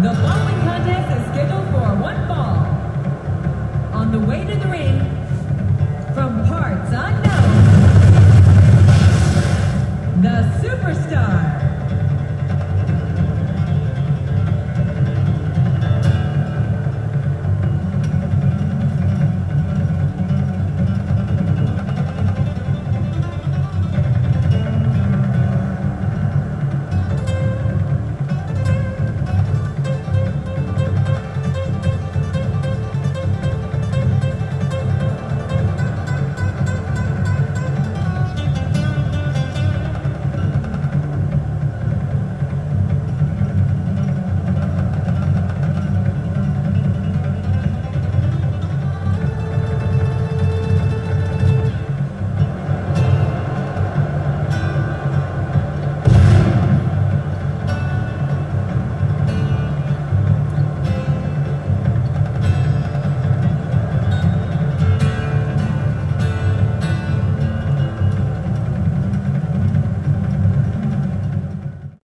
The following contest is scheduled for one fall. On the way to the ring, from Park.